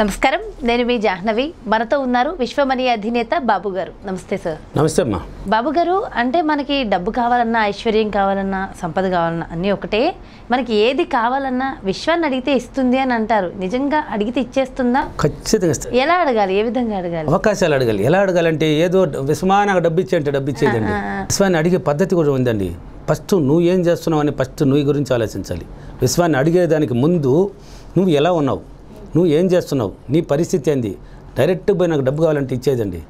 నమస్కారం. నేను మీ జాహ్నవి. మనతో ఉన్నారు విశ్వమణి అధినేత బాబు గారు. నమస్తే సార్. నమస్తే అమ్మా. బాబు గారు అంటే మనకి డబ్బు కావాలన్నా ఐశ్వర్యం కావాలన్నా సంపద కావాలన్నా అన్నీ ఒకటే. మనకి ఏది కావాలన్నా విశ్వాన్ని అడిగితే ఇస్తుంది అని అంటారు. నిజంగా అడిగితే ఇచ్చేస్తుందా? ఖచ్చితంగా ఎలా అడగాలి? ఏ విధంగా అడగాలి? అవకాశాలు అడగాలి. ఎలా అడగాలంటే ఏదో విస్మానాకు డబ్బు ఇచ్చేయంటే డబ్బు ఇచ్చేదండి విశ్వాన్ని అడిగే పద్ధతి కూడా ఉందండి. ఫస్ట్ నువ్వు ఏం చేస్తున్నావు అని ఫస్ట్ నువ్వు గురించి ఆలోచించాలి. విశ్వాన్ని అడిగేదానికి ముందు నువ్వు ఎలా ఉన్నావు? నువ్వు ఏం చేస్తున్నావు? నీ పరిస్థితి ఏంది? డైరెక్ట్ పోయి నాకు డబ్బు కావాలంటే ఇచ్చేదండి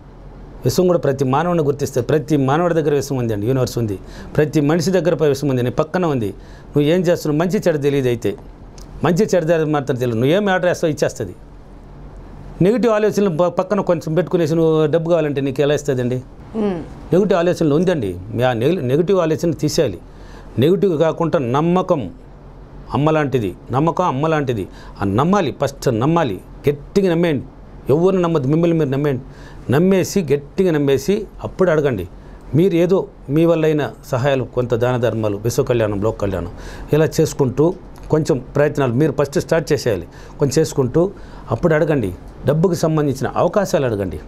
విశ్వం కూడా ప్రతి మానవుని గుర్తిస్తే ప్రతి మానవుడి దగ్గర విశ్వం ఉంది అండి యూనివర్స్ ఉంది. ప్రతి మనిషి దగ్గర విశ్వం ఉంది నీ పక్కన ఉంది. నువ్వు ఏం చేస్తున్నావు? మంచి చెడు తెలియదు అయితే. మంచి చెడు మాత్రం తెలియదు. నువ్వు ఏం ఆర్డర్ వేస్తావు ఇచ్చేస్తుంది. నెగిటివ్ ఆలోచనలు పక్కన కొంచెం పెట్టుకునేసి నువ్వు డబ్బు కావాలంటే నీకు ఎలా ఇస్తుందండి? నెగిటివ్ ఆలోచనలు ఉందండి. మీ ఆ నెగ నెగిటివ్ ఆలోచన తీసేయాలి. నెగిటివ్ కాకుండా నమ్మకం. అమ్మ లాంటిది నమ్మకం అమ్మ లాంటిది నమ్మాలి ఫస్ట్ నమ్మాలి గట్టిగా నమ్మేయండి. ఎవరిని నమ్మద్దు మిమ్మల్ని మీరు నమ్మేయండి. నమ్మేసి గట్టిగా నమ్మేసి అప్పుడు అడగండి. మీరు ఏదో మీ వల్ల అయిన సహాయాలు కొంత దాన ధర్మాలు విశ్వ కళ్యాణం లోక కళ్యాణం ఇలా చేసుకుంటూ కొంచెం ప్రయత్నాలు మీరు ఫస్ట్ స్టార్ట్ చేసేయాలి. కొంచెం చేసుకుంటూ అప్పుడు అడగండి. డబ్బుకి సంబంధించిన అవకాశాలు అడగండి.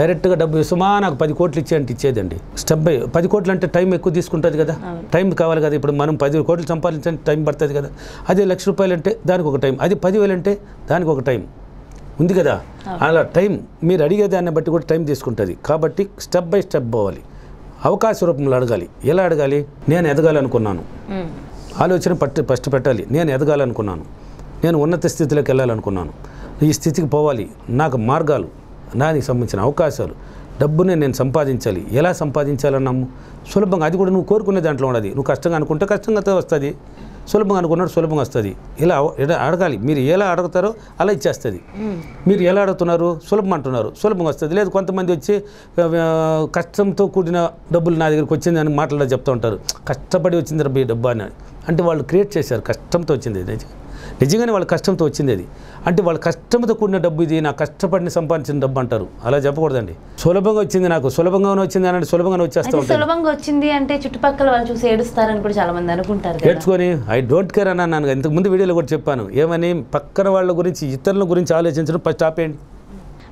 డైరెక్ట్గా డబ్బు ఇసుమా నాకు పది కోట్లు ఇచ్చే అంటే ఇచ్చేదండి. స్టెప్ బై పది కోట్లు అంటే టైం ఎక్కువ తీసుకుంటుంది కదా. టైం కావాలి కదా. ఇప్పుడు మనం పది కోట్లు సంపాదించడానికి టైం పడుతుంది కదా. అదే లక్ష రూపాయలు అంటే దానికి ఒక టైం. అది పదివేలు అంటే దానికి ఒక టైం. ఉంది కదా. అలా టైం మీరు అడిగే దాన్ని బట్టి కూడా టైం తీసుకుంటుంది. కాబట్టి స్టెప్ బై స్టెప్ పోవాలి. అవకాశ రూపంలో అడగాలి. ఎలా అడగాలి? నేను ఎదగాలనుకున్నాను. ఆలోచన పట్టు ఫస్ట్ పెట్టాలి. నేను ఎదగాలనుకున్నాను. నేను ఉన్నత స్థితిలోకి వెళ్ళాలనుకున్నాను. ఈ స్థితికి పోవాలి. నాకు మార్గాలు దానికి సంబంధించిన అవకాశాలు. డబ్బుని నేను సంపాదించాలి. ఎలా సంపాదించాలన్నాము సులభంగా అది కూడా నువ్వు కోరుకునే దాంట్లో ఉన్నది నువ్వు కష్టంగా అనుకుంటే కష్టంగా వస్తుంది. సులభంగా అనుకున్నాడు సులభంగా వస్తుంది. ఇలా అడగాలి? మీరు ఎలా అడుగుతారో అలా ఇచ్చేస్తుంది. మీరు ఎలా అడుగుతున్నారు? సులభం అంటున్నారు. సులభంగా వస్తుంది. లేదు కొంతమంది వచ్చి కష్టంతో కూడిన డబ్బులు నా దగ్గరికి వచ్చింది అని మాటల్లో చెప్తూ ఉంటారు. కష్టపడి వచ్చింది డబ్బు అని. అంటే వాళ్ళు క్రియేట్ చేశారు. కష్టంతో వచ్చింది. నిజంగానే వాళ్ళ కష్టంతో వచ్చింది అది. అంటే వాళ్ళ కష్టంతో కూడిన డబ్బు ఇది నా కష్టపడిన సంపాదించిన డబ్బు అంటారు. అలా చెప్పకూడదండి. సులభంగా వచ్చింది నాకు సులభంగానే వచ్చింది అని సులభంగానే వచ్చేస్తూ సులభంగా వచ్చింది అంటే చుట్టుపక్కల వాళ్ళు చూసి ఏడుస్తారని కూడా చాలా మంది అనుకుంటారు నేర్చుకొని ఐ డోంట్ కేర్ అని అన్నాను. ఇంతకు ముందు వీడియోలో కూడా చెప్పాను. ఏమని? పక్కన వాళ్ళ గురించి ఇతరుల గురించి ఆలోచించడం ఫస్ట్ ఆపేయండి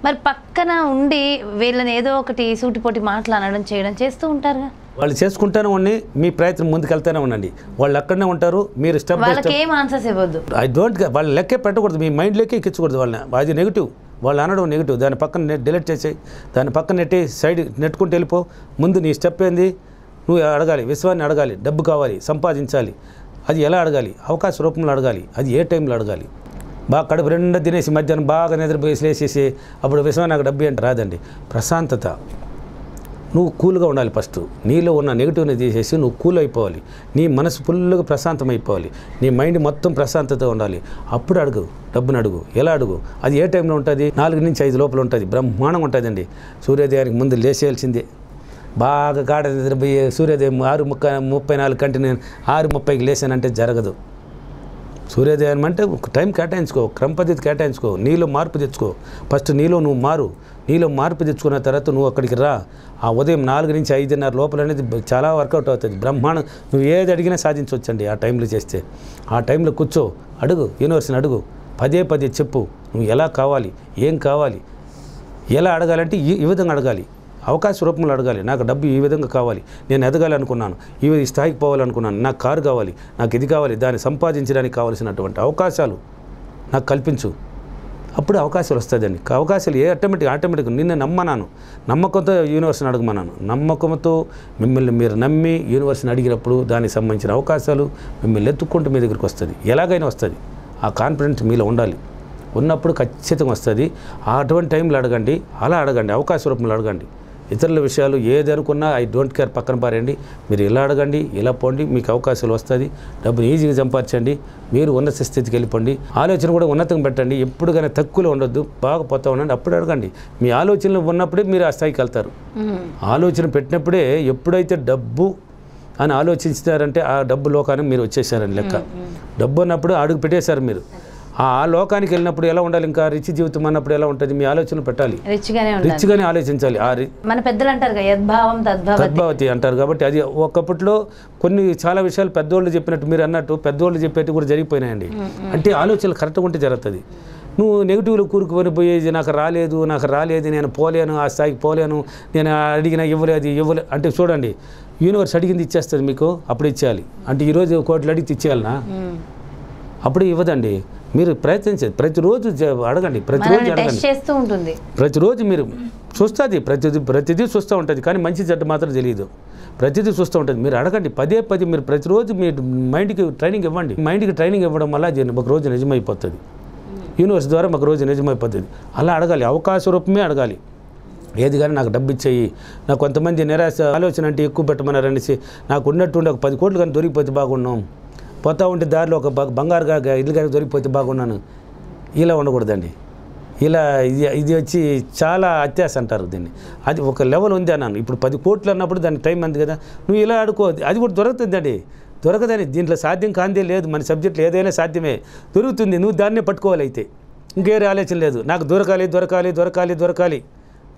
మరి పక్కన ఉండి వీళ్ళని ఏదో ఒకటి సూటిపోటి మాటలు అనడం చేయడం చేస్తూ ఉంటారుగా వాళ్ళు చేసుకుంటానే ఉండి మీ ప్రయత్నం ముందుకెళ్తానే ఉండండి. వాళ్ళు అక్కడనే ఉంటారు మీరు step by step I don't వాళ్ళ లెక్కే పెట్టకూడదు మీ మైండ్లోకి ఎక్కించకూడదు వాళ్ళని. అది నెగిటివ్ వాళ్ళు అనడం నెగిటివ్ దాని పక్కన డిలీట్ చేసేయి దాని పక్కన నెట్టి సైడ్ నెట్టుకుంటూ వెళ్ళిపో. ముందు నీ స్టెప్ ఏంది? నువ్వు అడగాలి విశ్వాన్ని అడగాలి డబ్బు కావాలి సంపాదించాలి. అది ఎలా అడగాలి? అవకాశ రూపంలో అడగాలి అది ఏ టైంలో అడగాలి? బాగా కడుపు రెండు తినేసి మధ్యాహ్నం బాగా నిద్రపోయి లేచేసి అప్పుడు విశ్వం నాకు డబ్బు ఏంటి? రాదండి. ప్రశాంతత. నువ్వు కూల్గా ఉండాలి ఫస్ట్. నీలో ఉన్న నెగిటివ్ని తీసేసి నువ్వు కూల్ అయిపోవాలి. నీ మనసు ఫుల్గా ప్రశాంతం అయిపోవాలి నీ మైండ్ మొత్తం ప్రశాంతత ఉండాలి. అప్పుడు అడుగు డబ్బును అడుగు. ఎలా అడుగు? అది ఏ టైంలో ఉంటుంది? నాలుగు నుంచి ఐదు లోపల ఉంటుంది. బ్రహ్మాండంగా ఉంటుందండి. సూర్యోదయానికి ముందు లేచేయాల్సిందే. బాగా గాఢ నిద్రపోయి సూర్యోదయం ఆరు ముక్క ముప్పై నాలుగు కంటే నేను ఆరు ముప్పైకి లేచానంటే జరగదు. సూర్యోదయం అంటే ఒక టైం కేటాయించుకో క్రమ పద్ధతి కేటాయించుకో నీలో మార్పు తెచ్చుకో. ఫస్ట్ నీలో నువ్వు మారు. నీలో మార్పు తెచ్చుకున్న తర్వాత నువ్వు అక్కడికి రా. ఆ ఉదయం నాలుగు నుంచి ఐదున్నర లోపల అనేది చాలా వర్కౌట్ అవుతుంది. బ్రహ్మాండం నువ్వు ఏది అడిగినా సాధించవచ్చండి ఆ టైంలో చేస్తే. ఆ టైంలో కూర్చో. అడుగు యూనివర్స్ని అడుగు. పదే పదే చెప్పు. నువ్వు ఎలా కావాలి? ఏం కావాలి? ఎలా అడగాలంటే ఈ ఈ విధంగా అడగాలి. అవకాశ రూపంలో అడగాలి. నాకు డబ్బు ఈ విధంగా కావాలి. నేను ఎదగాలనుకున్నాను. ఈ ఈ స్థాయికి పోవాలనుకున్నాను. నాకు కారు కావాలి. నాకు ఇది కావాలి. దాన్ని సంపాదించడానికి కావలసినటువంటి అవకాశాలు నాకు కల్పించు. అప్పుడు అవకాశాలు వస్తుందండి అవకాశాలు ఏ ఆటోమేటిక్ ఆటోమేటిక్ నిన్ను నమ్మనాను నమ్మకంతో యూనివర్స్ని అడగమన్నాను. నమ్మకంతో మిమ్మల్ని మీరు నమ్మి యూనివర్స్ని అడిగినప్పుడు దానికి సంబంధించిన అవకాశాలు మిమ్మల్ని ఎత్తుక్కుంటూ మీ దగ్గరికి వస్తుంది. ఎలాగైనా వస్తుంది. ఆ కాన్ఫిడెన్స్ మీలో ఉండాలి. ఉన్నప్పుడు ఖచ్చితంగా వస్తుంది. ఆ అటువంటి టైంలో అడగండి. అలా అడగండి. అవకాశ రూపంలో అడగండి. ఇతరుల విషయాలు ఏది అనుకున్నా ఐ డోంట్ కేర్ పక్కన పారేయండి. మీరు ఇలా అడగండి ఇలా పోండి మీకు అవకాశాలు వస్తుంది డబ్బుని ఈజీగా సంపాదించండి. మీరు ఉన్నత స్థితికి వెళ్ళిపోండి. ఆలోచన కూడా ఉన్నతంగా పెట్టండి. ఎప్పుడు కానీ తక్కువలో ఉండొద్దు బాగా పోతా ఉండండి అప్పుడు అడగండి. మీ ఆలోచనలు ఉన్నప్పుడే మీరు ఆ స్థాయికి వెళ్తారు. ఆలోచన పెట్టినప్పుడే ఎప్పుడైతే డబ్బు అని ఆలోచించారంటే ఆ డబ్బు లోకానికి మీరు వచ్చేసారని లెక్క. డబ్బు అన్నప్పుడు అడుగు పెట్టేశారు మీరు. ఆ లోకానికి వెళ్ళినప్పుడు ఎలా ఉండాలి? ఇంకా రిచ్ జీవితం అన్నప్పుడు ఎలా ఉంటుంది? మీ ఆలోచనలు పెట్టాలి. రిచ్ గానే ఆలోచించాలి. మన పెద్దలు అంటారు తద్భావతి. అంటారు కాబట్టి అది ఒకప్పట్లో కొన్ని చాలా విషయాలు పెద్దోళ్ళు చెప్పినట్టు మీరు అన్నట్టు పెద్దోళ్ళు చెప్పేట్టు కూడా జరిగిపోయినాయండి. అంటే ఆలోచనలు కరెక్ట్గా ఉంటే జరుగుతుంది. నువ్వు నెగిటివ్లో కూరుకుని పోయేది నాకు రాలేదు నాకు రాలేదు నేను పోలేను ఆ స్థాయికి పోలేను నేను అడిగినా ఇవ్వలేదు ఇవ్వలే అంటే చూడండి యూనివర్స్ అడిగింది ఇచ్చేస్తుంది మీకు అప్పుడు ఇచ్చేయాలి. అంటే ఈరోజు కోట్లు అడిగితే ఇచ్చేయాలనా. అప్పుడు ఇవ్వదండి. మీరు ప్రయత్నించండి ప్రతిరోజు అడగండి. ప్రతిరోజు అడగండి. చేస్తూ ఉంటుంది. ప్రతిరోజు మీరు చూస్తుంది. ప్రతిదీ ప్రతిదీ చూస్తూ ఉంటుంది. కానీ మంచి చెడ్డ మాత్రం తెలియదు. ప్రతిదీ చూస్తూ ఉంటుంది. మీరు అడగండి. పదే పదే మీరు ప్రతిరోజు మీ మైండ్కి ట్రైనింగ్ ఇవ్వండి. మైండ్కి ట్రైనింగ్ ఇవ్వడం వల్ల అది ఒక రోజు నిజమైపోతుంది. యూనివర్స్ ద్వారా ఒక రోజు నిజమైపోతుంది. అలా అడగాలి. అవకాశ రూపమే అడగాలి. ఏది కానీ నాకు డబ్బు ఇచ్చేయి. నాకు కొంతమంది నిరాశ ఆలోచన అంటే ఎక్కువ పెట్టమన్నారనేసి నాకు ఉన్నట్టుండి ఒక పది కోట్లు కానీ దొరికిపోతే బాగున్నాం. పోతా ఉంటే దారిలో ఒక బంగారు ఇల్లు కానీ దొరికిపోతే బాగున్నాను. ఇలా ఉండకూడదండి. ఇలా ఇది ఇది వచ్చి చాలా అత్యాశ అంటారు దీన్ని. అది ఒక లెవెల్ ఉంది అన్నాను. ఇప్పుడు పది కోట్లు అన్నప్పుడు దానికి టైం అంది కదా. నువ్వు ఇలా ఆడుకో. అది కూడా దొరుకుతుందండి. దొరకదని దీంట్లో సాధ్యం కాందే లేదు. మన సబ్జెక్టులో ఏదైనా సాధ్యమే. దొరుకుతుంది. నువ్వు దాన్నే పట్టుకోవాలి అయితే. ఇంకేరే ఆలోచన లేదు. నాకు దొరకాలి దొరకాలి దొరకాలి దొరకాలి.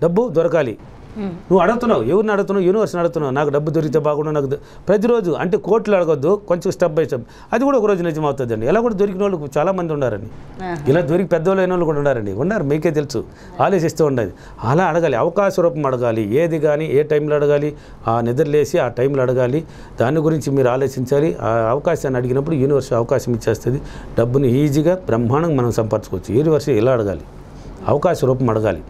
డబ్బు దొరకాలి. నువ్వు అడుగుతున్నావు ఎవరిని అడుగుతున్నావు యూనివర్స్ని అడుగుతున్నావు నాకు డబ్బు దొరికితే బాగుండు నాకు ప్రతిరోజు అంటే కోట్లు అడగొద్దు కొంచెం స్టెప్ బై స్టెప్ అది కూడా ఒక రోజు నిజం అవుతుందండి ఎలా కూడా దొరికిన వాళ్ళు చాలామంది ఉన్నారండి. ఇలా దొరికి పెద్దవాళ్ళు అయిన వాళ్ళు కూడా ఉన్నారండి ఉన్నారు మీకే తెలుసు. ఆలోచిస్తూ ఉండదు అలా అడగాలి అవకాశ రూపం అడగాలి ఏది కానీ ఏ టైంలో అడగాలి ఆ నిద్రలేసి ఆ టైంలో అడగాలి. దాని గురించి మీరు ఆలోచించాలి. ఆ అవకాశాన్ని అడిగినప్పుడు యూనివర్స్ అవకాశం ఇచ్చేస్తుంది. డబ్బుని ఈజీగా బ్రహ్మాండంగా మనం సంపాదించుకోవచ్చు. యూనివర్స్ ఇలా అడగాలి? అవకాశ రూపం అడగాలి.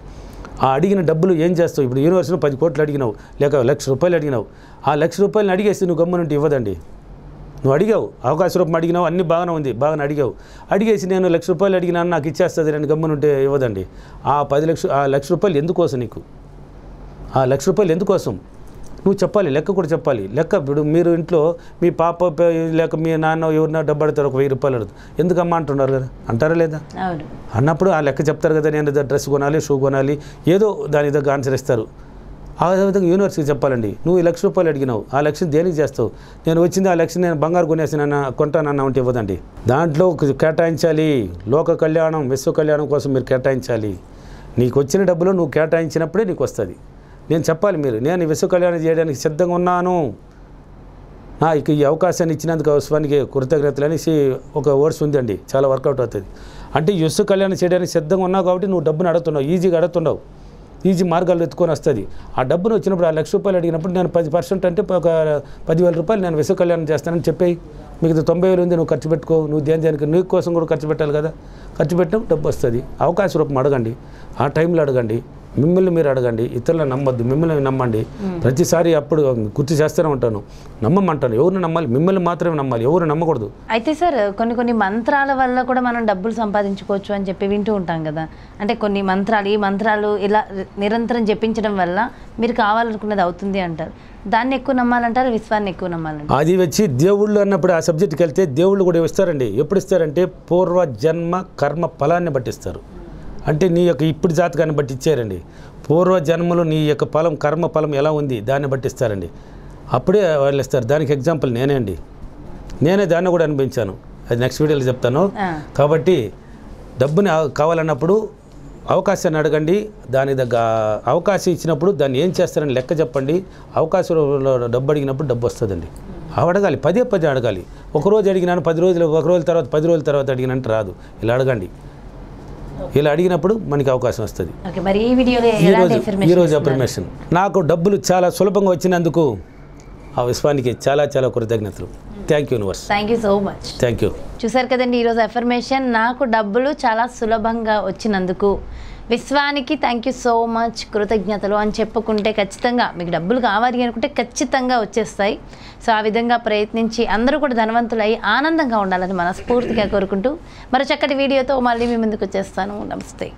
ఆ అడిగిన డబ్బులు ఏం చేస్తావు? ఇప్పుడు యూనివర్సిటీలో పది కోట్లు అడిగినావు లేక లక్ష రూపాయలు అడిగినావు. ఆ లక్ష రూపాయలు అడిగేసి నువ్వు గమ్మునుంటే ఇవ్వదండి. నువ్వు అడిగావు అవకాశ రూపం అడిగినావు అన్నీ బాగానే ఉంది బాగానే అడిగావు. అడిగేసి నేను లక్ష రూపాయలు అడిగినాను నాకు ఇచ్చేస్తుంది నేను గమ్మునుంటే ఇవ్వదండి. ఆ పది లక్ష ఆ లక్ష రూపాయలు ఎందుకోసం నీకు? ఆ లక్ష రూపాయలు ఎందుకోసం? నువ్వు చెప్పాలి లెక్క కూడా చెప్పాలి. లెక్క ఇప్పుడు మీరు ఇంట్లో మీ పాప లేక మీ నాన్న ఎవరినా డబ్బు అడతారు ఒక వెయ్యి రూపాయలు అడుగుతారు. ఎందుకమ్మా అంటున్నారు కదా? అంటారా లేదా? అన్నప్పుడు ఆ లెక్క చెప్తారు కదా నేను డ్రెస్ కొనాలి షూ కొనాలి ఏదో దాని దగ్గర ఆన్సర్ ఇస్తారు. ఆ విధంగా యూనివర్సిటీకి చెప్పాలండి. నువ్వు ఈ లక్ష రూపాయలు అడిగినావు ఆ లక్ష్యం దేనికి చేస్తావు? నేను వచ్చింది ఆ లక్ష్యం నేను బంగారు కొనేసినా కొంటానన్నా ఉంటే ఇవ్వదండి. దాంట్లో కేటాయించాలి. లోక కళ్యాణం విశ్వ కళ్యాణం కోసం మీరు కేటాయించాలి. నీకు వచ్చిన డబ్బులు నువ్వు కేటాయించినప్పుడే నీకు వస్తుంది. నేను చెప్పాలి మీరు. నేను విశ్వ కళ్యాణం చేయడానికి సిద్ధంగా ఉన్నాను. నాకు ఈ అవకాశాన్ని ఇచ్చినందుకు అవసరానికి కృతజ్ఞతలు అనేసి ఒక వర్డ్స్ ఉందండి. చాలా వర్కౌట్ అవుతుంది. అంటే యస్సు కళ్యాణం చేయడానికి సిద్ధంగా ఉన్నావు కాబట్టి నువ్వు డబ్బును అడుగుతున్నావు. ఈజీగా అడుగుతున్నావు. ఈజీ మార్గాలు ఎత్తుకొని వస్తుంది. ఆ డబ్బును వచ్చినప్పుడు ఆ లక్ష రూపాయలు అడిగినప్పుడు నేను పది పర్సెంట్ అంటే ఒక పదివేల రూపాయలు నేను విశ్వ కళ్యాణం చేస్తానని చెప్పేయి మీకు తొంభై వేలు ఉంది నువ్వు ఖర్చు పెట్టుకో. నువ్వు దేని దేనికి నీ కోసం కూడా ఖర్చు పెట్టాలి కదా. ఖర్చు పెట్టినప్పుడు డబ్బు వస్తుంది. అవకాశ రూపం అడగండి. ఆ టైంలో అడగండి. మిమ్మల్ని మీరు అడగండి ఇతరులను నమ్మొద్దు మిమ్మల్ని నమ్మండి. ప్రతిసారి అప్పుడు గుర్తు చేస్తూనే ఉంటాను. నమ్మమంటాను ఎవరిని నమ్మాలి? మిమ్మల్ని మాత్రమే నమ్మాలి ఎవరు నమ్మకూడదు. అయితే సార్ కొన్ని కొన్ని మంత్రాల వల్ల కూడా మనం డబ్బులు సంపాదించుకోవచ్చు అని చెప్పి వింటూ ఉంటాం కదా. అంటే కొన్ని మంత్రాలు ఈ మంత్రాలు ఇలా నిరంతరం జపించడం వల్ల మీరు కావాలనుకున్నది అవుతుంది అంటారు. దాన్ని ఎక్కువ నమ్మాలంటారు విశ్వాన్ని ఎక్కువ నమ్మాలంటారు? అది వచ్చి దేవుళ్ళు అన్నప్పుడు ఆ సబ్జెక్ట్కి వెళ్తే దేవుళ్ళు కూడా ఇస్తారండి. ఎప్పుడు ఇస్తారంటే పూర్వ జన్మ కర్మ ఫలాన్ని బట్టి ఇస్తారు. అంటే నీ యొక్క ఇప్పుడు జాతకాన్ని బట్టి ఇచ్చారండి. పూర్వ జన్మలో నీ యొక్క ఫలం కర్మ ఫలం ఎలా ఉంది? దాన్ని బట్టి ఇస్తారండి. అప్పుడే వాళ్ళు ఇస్తారు. దానికి ఎగ్జాంపుల్ నేనే అండి. నేనే దాన్ని కూడా అనిపించాను అది నెక్స్ట్ వీడియోలో చెప్తాను. కాబట్టి డబ్బుని కావాలన్నప్పుడు అవకాశాన్ని అడగండి. దాని దగ్గర అవకాశం ఇచ్చినప్పుడు దాన్ని ఏం చేస్తారని లెక్క చెప్పండి. అవకాశంలో డబ్బు అడిగినప్పుడు డబ్బు వస్తుందండి. అడగాలి. పదే పదే అడగాలి. ఒక రోజు అడిగినాను పది రోజులు ఒక రోజుల తర్వాత పది రోజుల తర్వాత అడిగినంటే రాదు. ఇలా అడగండి. ఇలా అడిగినప్పుడు మనకి అవకాశం వస్తుంది. ఈరోజు ఈరోజు? అప్రిమేషన్ నాకు డబ్బులు చాలా సులభంగా వచ్చినందుకు ఆ విశ్వానికి చాలా చాలా కృతజ్ఞతలు. Thank you universe thank you so much thank you చూసారు కదండి ఈరోజు అఫర్మేషన్ నాకు డబ్బులు చాలా సులభంగా వచ్చినందుకు. విశ్వానికి థ్యాంక్ యూ సో మచ్ కృతజ్ఞతలు అని చెప్పుకుంటే ఖచ్చితంగా మీకు డబ్బులు కావాలి అనుకుంటే ఖచ్చితంగా వచ్చేస్తాయి. సో ఆ విధంగా ప్రయత్నించి అందరూ కూడా ధనవంతులై ఆనందంగా ఉండాలని మనస్ఫూర్తిగా కోరుకుంటూ మరో చక్కటి వీడియోతో మళ్ళీ మీ ముందుకు వచ్చేస్తాను. నమస్తే.